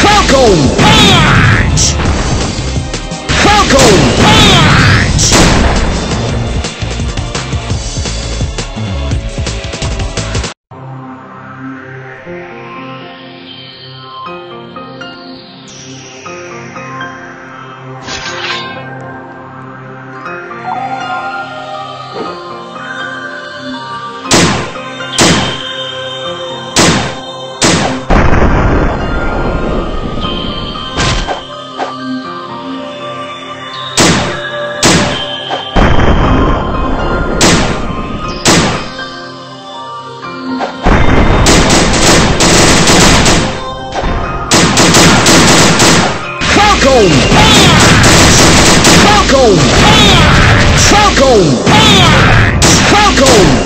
Falcon Punch! Falcon Falcon! Falcon! Falcon! Falcon!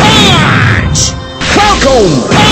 Falcon